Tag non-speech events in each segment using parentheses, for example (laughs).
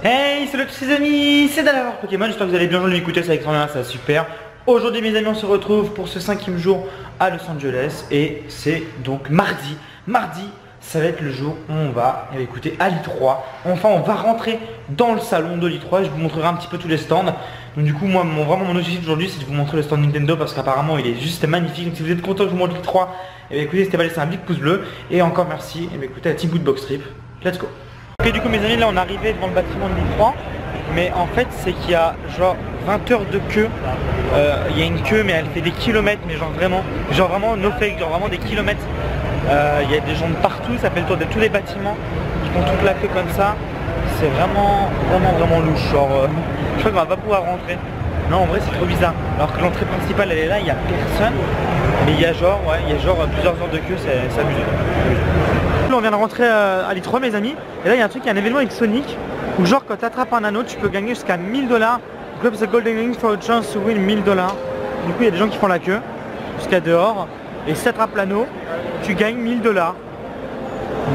Hey salut tous les amis, c'est Dalavar Pokémon, j'espère que vous allez bien, vais m'écouter, ça va ça super. Aujourd'hui mes amis on se retrouve pour ce cinquième jour à Los Angeles et c'est donc mardi. Mardi ça va être le jour où on va eh écouter à l'I3. Enfin on va rentrer dans le salon de l'I3 je vous montrerai un petit peu tous les stands. Donc du coup moi vraiment mon objectif aujourd'hui c'est de vous montrer le stand Nintendo parce qu'apparemment il est juste magnifique. Donc si vous êtes content que je vous montre l'I3, et eh écoutez n'hésitez pas à laisser un big pouce bleu. Et encore merci, et eh écoutez la Team Box Trip. Let's go Ok du coup mes amis là on est arrivé devant le bâtiment de l'I3 mais en fait c'est qu'il y a genre 20 heures de queue. Euh, il y a une queue mais elle fait des kilomètres mais genre vraiment genre vraiment no fake genre vraiment des kilomètres. Euh, il y a des gens de partout ça fait le tour de tous les bâtiments. Qui font toute la queue comme ça. C'est vraiment vraiment vraiment louche genre euh, je crois qu'on va pas pouvoir rentrer. Non en vrai c'est trop bizarre. Alors que l'entrée principale elle est là il y a personne. Mais il y a genre ouais il y a genre plusieurs heures de queue c'est abusé on vient de rentrer euh, à l'I3 mes amis. Et là il y a un truc, il y a un événement avec Sonic où genre quand tu un anneau tu peux gagner jusqu'à 1000 dollars. Grab the golden ring for a chance to win 1000 dollars. Du coup il y a des gens qui font la queue jusqu'à dehors. Et si tu l'anneau tu gagnes 1000 dollars.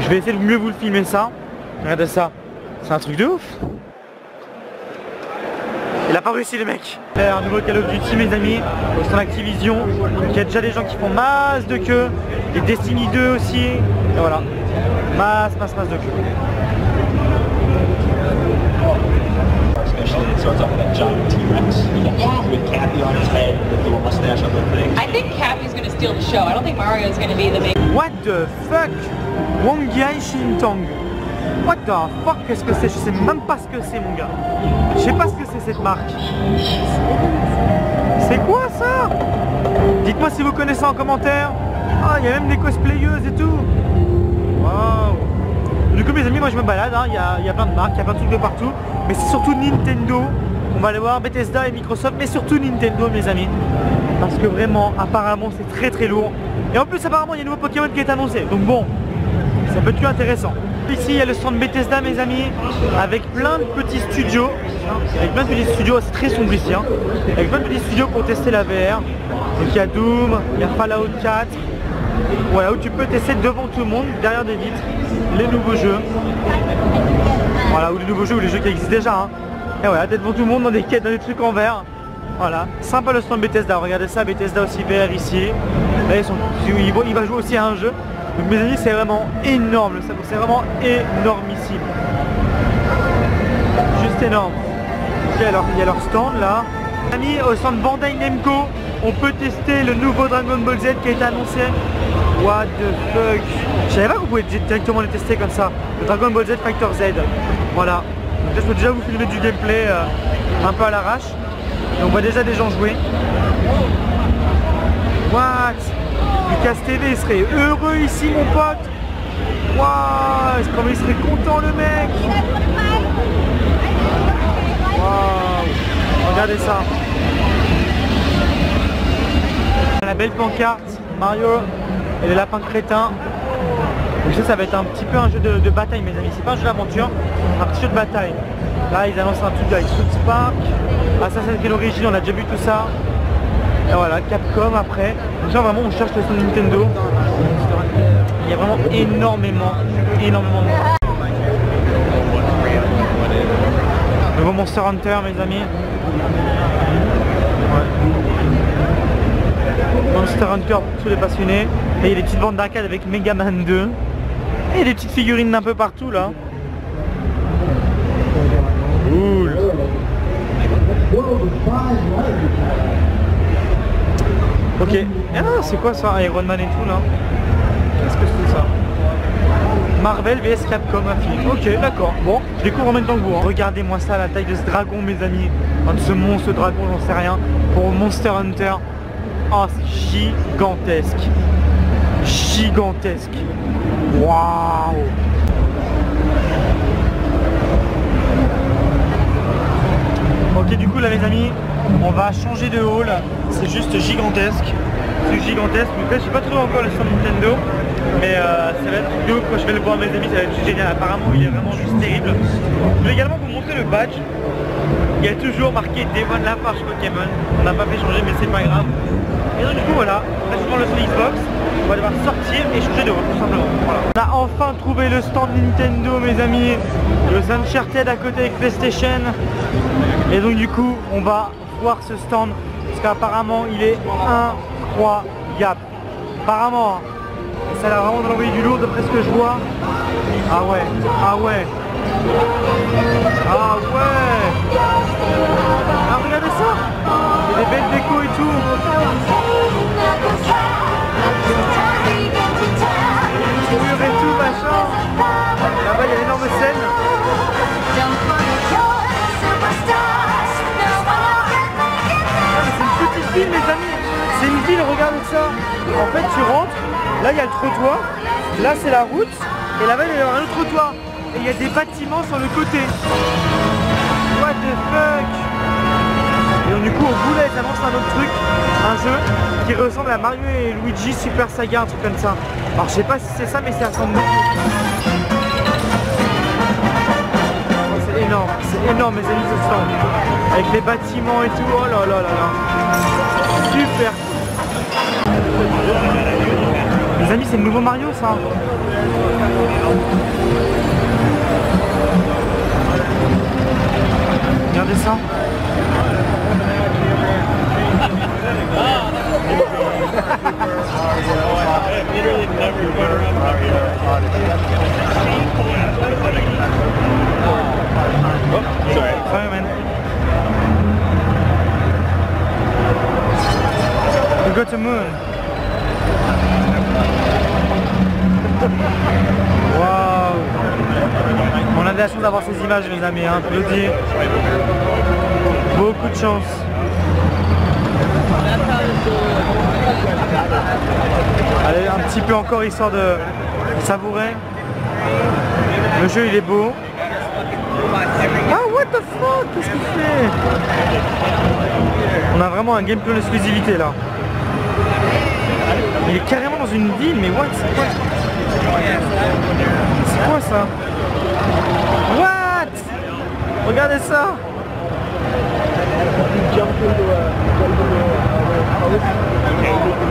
Je vais essayer de mieux vous le filmer ça. Regardez ça, c'est un truc de ouf. Il a pas réussi les mecs Un nouveau Call of Duty mes amis Son Activision. Il y a déjà des gens qui font masse de queue Et Destiny 2 aussi. Et voilà Masse, masse, masse de queue so it's like a giant T-Rex with Cappy on his head with a little mustache on the thing. I think Cappy's gonna steal the show. I don't think Mario's gonna be the main. What the fuck? Wongyai Shintong What the fuck? Qu'est-ce que c'est? Je sais même pas ce que c'est mon gars. Je sais pas ce que c'est cette marque. C'est quoi ça? Dites-moi si vous connaissez en commentaire. Ah, il y a même des cosplayeuses et tout. Waouh Du coup mes amis, moi je me balade, hein. il y, a, plein de marques, il y a plein de trucs de partout. Mais c'est surtout Nintendo. On va aller voir Bethesda et Microsoft, mais surtout Nintendo mes amis. Parce que vraiment, apparemment c'est très très lourd. Et en plus apparemment il y a un nouveau Pokémon qui est annoncé. Donc bon, ça peut être intéressant. Ici il y a le stand Bethesda mes amis avec plein de petits studios avec plein de petits studios, c'est très sombre ici hein. avec plein de petits studios pour tester la VR donc il y a Doom, il y a Fallout 4 voilà où tu peux tester devant tout le monde derrière des vitres les nouveaux jeux. Voilà ou les nouveaux jeux ou les jeux qui existent déjà et voilà devant tout le monde dans des quêtes, dans des trucs en verre. Voilà, sympa le stand Bethesda, regardez ça, Bethesda aussi VR ici. Là, ils sont, il va jouer aussi à un jeu. Donc mes amis c'est vraiment énorme, c'est vraiment énormissime. Juste énorme. Ok alors il y a leur stand là. Amis au stand Bandai Namco, on peut tester le nouveau Dragon Ball Z qui a été annoncé. What the fuck Je savais pas que vous pouvez directement les tester comme ça. Le Dragon Ball Z Fighter Z. Voilà. Je peux déjà vous filmer du gameplay euh, un peu à l'arrache. on voit déjà des gens jouer. What? Lucas TV il serait heureux ici mon pote Waouh Comme il serait content le mec Waouh Regardez ça La belle pancarte Mario et les lapins crétins donc ça, ça va être un petit peu un jeu de, bataille mes amis, c'est pas un jeu d'aventure, un petit jeu de bataille. Là ils annoncent un truc avec Park, Assassin's Creed Origin, on a déjà vu tout ça. Et voilà, Capcom après. Déjà vraiment on cherche le son Nintendo. Il y a vraiment énormément, énormément de Nouveau Monster Hunter mes amis. Monster Hunter pour tous les passionnés. Et il y a des petites bandes d'arcade avec Mega Man 2. Et des petites figurines d'un peu partout là. Cool. Ok. Ah, c'est quoi ça Iron Man et tout là? Qu'est-ce que c'est ça? Marvel vs Capcom un. Ok, d'accord. Bon, je découvre en même temps que vous. Hein. Regardez-moi ça, la taille de ce dragon, mes amis. de ce monstre dragon, j'en sais rien. Pour Monster Hunter. Oh, c'est gigantesque. Gigantesque. Waouh Ok, du coup, là, mes amis, on va changer de hall, c'est juste gigantesque. C'est gigantesque, donc là je sais pas trop encore le son Nintendo, mais euh, ça va être vidéo quand je vais le voir mes amis, ça va être génial. Apparemment il est vraiment juste terrible. Je vais également vous montrer le badge. Il y a toujours marqué Devon Lafarge Pokémon. On n'a pas fait changer mais c'est pas grave. Et donc du coup voilà, Là, je prends le Xbox. On va devoir sortir et changer de rôle, tout simplement. On a enfin trouvé le stand Nintendo, mes amis. Le Uncharted à côté avec PlayStation. Et donc, du coup, on va voir ce stand. Parce qu'apparemment, il est incroyable. Apparemment, hein. ça a vraiment de l'envoyer du lourd d'après ce que je vois. Ah ouais, ah ouais. Ah ouais Belles décos et tout. Mur et tout machin. Là-bas il y a une énorme scène. Ah, C'est une petite ville mes amis. C'est une ville, regardez ça. En fait tu rentres, là il y a le trottoir, là c'est la route, et là-bas il y a un autre trottoir. Et il y a des bâtiments sur le côté. What the fuck? Donc du coup là ils annoncent un autre truc, un jeu qui ressemble à Mario et Luigi Super Saga, un truc comme ça. Alors je sais pas si c'est ça mais ça ressemble. Oh, c'est énorme, c'est énorme mes amis ce stand. Avec les bâtiments et tout, oh là là là là. Super Les amis c'est le nouveau Mario ça Regardez ça. On a de la chance d'avoir ces images les amis, hein, je le dire. Chance. Allez, un petit peu encore histoire de savourer. Le jeu il est beau. Ah what the fuck? Qu'est-ce qu'il fait? On a vraiment un gameplay en exclusivité là. Il est carrément dans une ville, mais what? C'est quoi ça? What? Regardez ça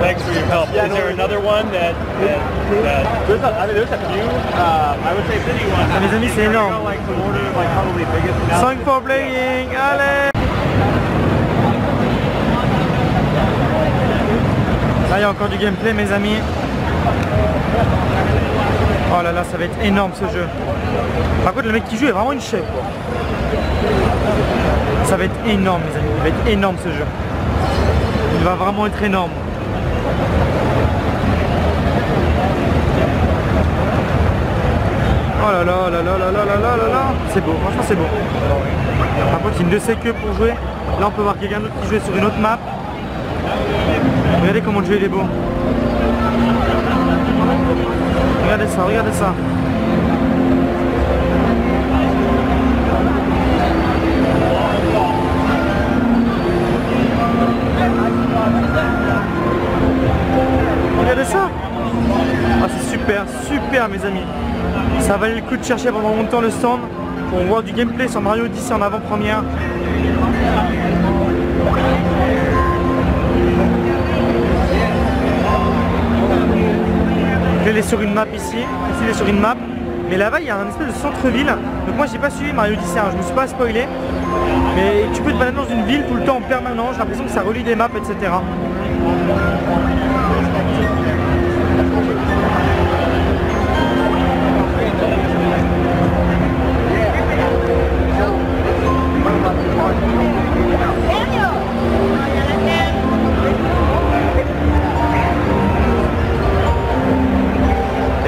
Thanks for your help. Is there another one that, that, that? There's a, I mean, there's a few. Uh, I would say city one. Ah, mes amis, c'est énorme. Like the order, like probably biggest. Thank for playing Allez Là, il y a encore du gameplay, mes amis. Oh là là, ça va être énorme ce jeu. Par contre, le mec qui joue est vraiment une chef. Ça va être énorme, mes amis. Il va être énorme ce jeu. Il va vraiment être énorme. Oh là là là là là là là là là là C'est beau, franchement c'est beau. Par contre il ne sait que pour jouer. Là on peut voir quelqu'un d'autre qui jouait sur une autre map. Regardez comment le jeu il est beau. Regardez ça, regardez ça. Ça valait le coup de chercher pendant longtemps le stand pour voir du gameplay sur Mario Odyssey en avant-première. Elle est sur une map ici, ici elle est sur une map, mais là-bas il y a un espèce de centre-ville. Donc moi j'ai pas suivi Mario Odyssey, hein, je me suis pas spoilé. Mais tu peux te balader dans une ville tout le temps en permanence, j'ai l'impression que ça relie des maps, etc.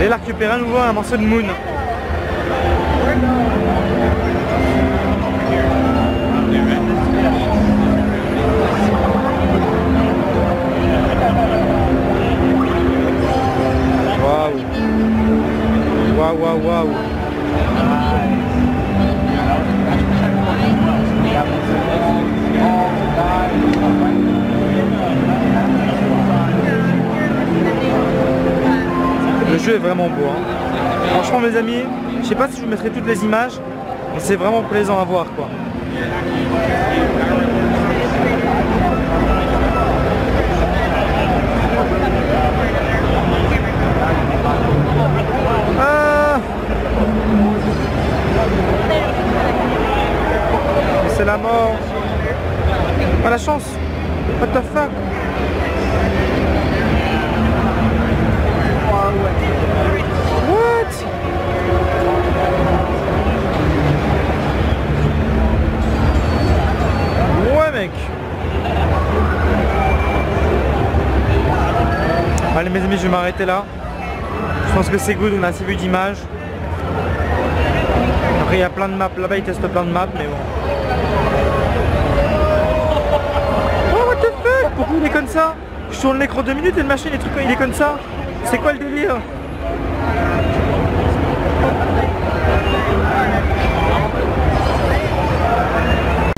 Et là récupérer à nouveau un morceau de Moon. je mettrai toutes les images. C'est vraiment plaisant à voir quoi. Ah. C'est la mort. Pas la chance. What the fuck? Allez mes amis je vais m'arrêter là. Je pense que c'est good, on a assez vu d'images. Après il y a plein de maps, là-bas ils testent plein de maps mais bon. Oh what the fuck? Pourquoi il est comme ça? Je tourne l'écran deux minutes et le machin les trucs il est comme ça. C'est quoi le délire?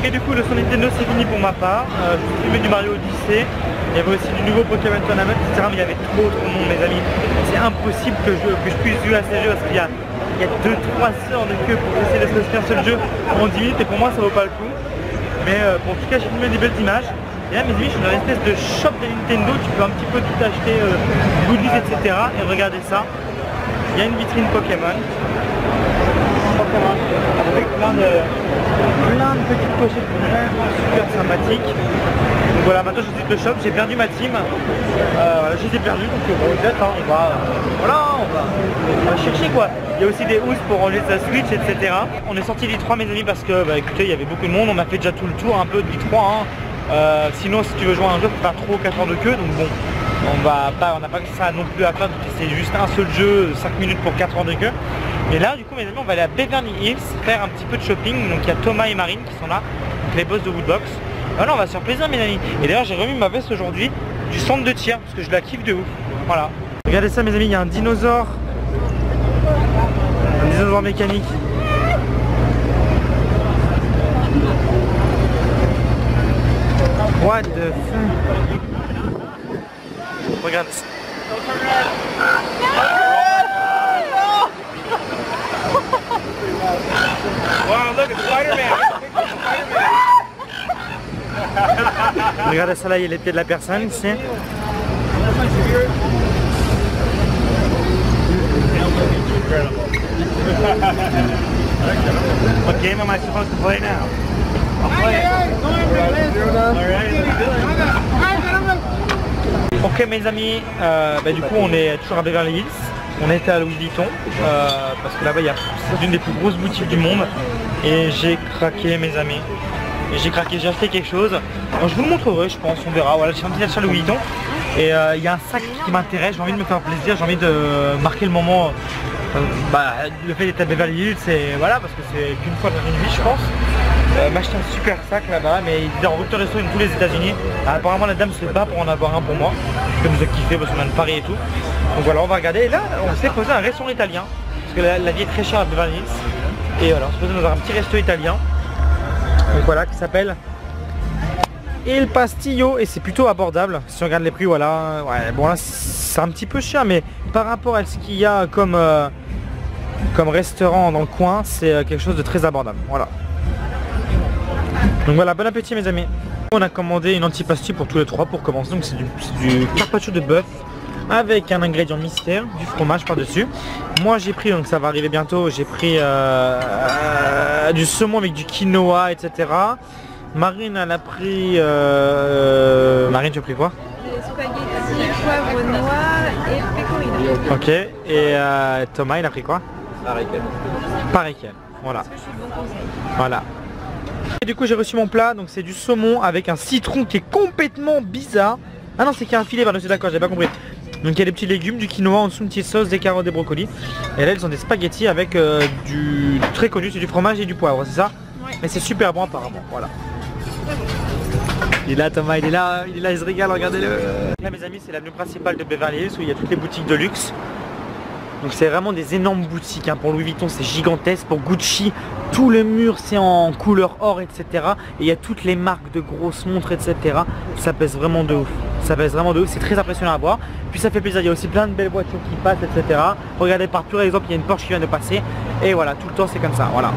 Et du coup le son Nintendo c'est fini pour ma part. Euh, je suis filmé du Mario Odyssey. Il y avait aussi du nouveau Pokémon Tournament, etc. Mais il y avait trop trop de monde mes amis. C'est impossible que je, que je puisse jouer à ces jeux parce qu'il y a, il y a 2-3 heures de queue pour essayer de se faire seul jeu en 10 minutes et pour moi ça vaut pas le coup. Mais euh, bon, en tout cas j'ai filmé des belles images. Et là mes amis je suis dans une espèce de shop de Nintendo, tu peux un petit peu tout acheter, euh, goodies etc. Et regardez ça. Il y a une vitrine Pokémon. Pokémon avec plein de, plein de petites pochettes vraiment super sympathiques. Voilà, maintenant je suis le shop, j'ai perdu ma team. Euh, je les ai perdus, donc bon, peut-être, hein, on va, euh, voilà, on va, on va chercher quoi. Il y a aussi des housses pour ranger sa Switch, etc. On est sorti du 3 mes amis parce que, bah écoutez, il y avait beaucoup de monde, on m'a fait déjà tout le tour un peu du 3. Hein. Euh, sinon, si tu veux jouer à un jeu, faut 3 ou 4 heures de queue, donc bon, on va pas, on n'a pas que ça non plus à faire, c'est juste un seul jeu, 5 minutes pour 4 heures de queue. Et là, du coup, mes amis, on va aller à Beverly Hills faire un petit peu de shopping. Donc il y a Thomas et Marine qui sont là, les boss de Woodbox. Voilà, on va se faire plaisir, mes amis. Et d'ailleurs, j'ai remis ma veste aujourd'hui du centre de tir parce que je la kiffe de ouf. Voilà. Regardez ça, mes amis, il y a un dinosaure. Un dinosaure mécanique. What the fuck? Regarde. Wow, it's Spider-Man. Regardez ça là, il y a les pieds de la personne ici. what game am I supposed to play now? I'll play it. Ok mes amis, euh, bah, du coup on est toujours à Beverly Hills. On était à Louis Vuitton euh, parce que là-bas il y a c'est une des plus grosses boutiques du monde et j'ai craqué mes amis. J'ai craqué, j'ai acheté quelque chose. Je vous le montrerai je pense, on verra. Voilà, j'ai un petit achat Louis Vuitton. Et euh, il y a un sac qui m'intéresse, j'ai envie de me faire plaisir, j'ai envie de marquer le moment. euh, bah, le fait d'être à Beverly Hills, c'est voilà parce que c'est qu'une fois dans une vie je pense. Euh, m'acheter un super sac là-bas, mais il est en rupture de dans tous les États-Unis. Ah, apparemment, la dame se bat pour en avoir un pour moi. Comme nous a kiffé parce qu'on a de Paris et tout. Donc voilà, on va regarder. Et là, on s'est posé un restaurant italien parce que la, la vie est très chère à Beverly Hills. Et voilà, on s'est posé dans un petit resto italien. Donc voilà, qui s'appelle Il Pastillo et c'est plutôt abordable. Si on regarde les prix, voilà. Ouais, bon là, c'est un petit peu cher, mais par rapport à ce qu'il y a comme euh, comme restaurant dans le coin, c'est euh, quelque chose de très abordable. Voilà. Donc voilà, bon appétit mes amis. On a commandé une antipasti pour tous les trois pour commencer. Donc c'est du, du carpaccio de bœuf avec un ingrédient mystère, du fromage par-dessus. Moi j'ai pris, donc ça va arriver bientôt, j'ai pris euh, euh, du saumon avec du quinoa, etc. Marine elle a pris... euh, Marine tu as pris quoi? Spaghetti, poivre noir et. Ok. Et euh, Thomas il a pris quoi? Pareil qu'elle. Voilà. Voilà. Et du coup j'ai reçu mon plat, donc c'est du saumon avec un citron qui est complètement bizarre. Ah non c'est qu'il y a un filet, pardon c'est d'accord, j'ai pas compris. Donc il y a des petits légumes, du quinoa en dessous, une petite sauce, des carottes, des brocolis. Et là ils ont des spaghettis avec euh, du très connu, c'est du fromage et du poivre, c'est ça Mais c'est super bon apparemment, voilà. Il est là Thomas, il est là, il est là, il se régale, regardez-le. Là mes amis c'est l'avenue principale de Beverly Hills où il y a toutes les boutiques de luxe. Donc c'est vraiment des énormes boutiques, hein. pour Louis Vuitton c'est gigantesque, pour Gucci tout le mur c'est en couleur or etc. Et il y a toutes les marques de grosses montres etc. Ça pèse vraiment de ouf, ça pèse vraiment de ouf, c'est très impressionnant à voir. Puis ça fait plaisir, il y a aussi plein de belles voitures qui passent etc. Regardez par pur exemple il y a une Porsche qui vient de passer. Et voilà, tout le temps c'est comme ça, voilà.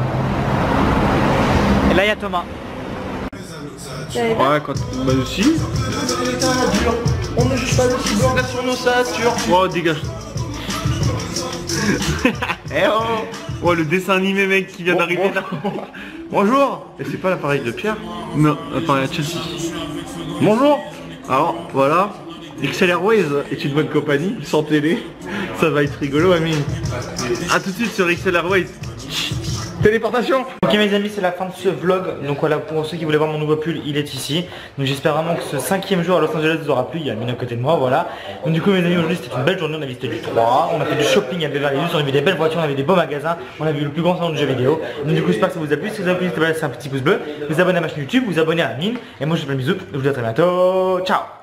Et là il y a Thomas. Ouais, quand. Bah, aussi. On ne juge pas le silence sur nos satures. Oh, dégage. (laughs) eh oh Oh, le dessin animé, mec, qui vient d'arriver là. (laughs) Bonjour Et c'est pas l'appareil de Pierre Non, l'appareil à Chelsea. Bonjour Alors, voilà, XL Airways est une bonne compagnie, sans télé. Ça va être rigolo, Amine. A tout de suite sur XL Airways. Téléportation. Ok mes amis c'est la fin de ce vlog. Donc voilà pour ceux qui voulaient voir mon nouveau pull il est ici. Donc j'espère vraiment que ce cinquième jour à Los Angeles vous aura plu. Il y a Mine à côté de moi voilà. Donc du coup mes amis aujourd'hui c'était une belle journée. On a visité du 3 On a fait du shopping à Beverly Hills. On a vu des belles voitures. On a vu des beaux magasins. On a vu le plus grand salon de jeux vidéo. Donc du coup j'espère que ça vous a plu. Si ça vous a plu n'hésitez pas à laisser un petit pouce bleu. Vous abonnez à ma chaîne YouTube. Vous abonnez à Mine Et moi je vous fais un bisou. Je vous dis à très bientôt. Ciao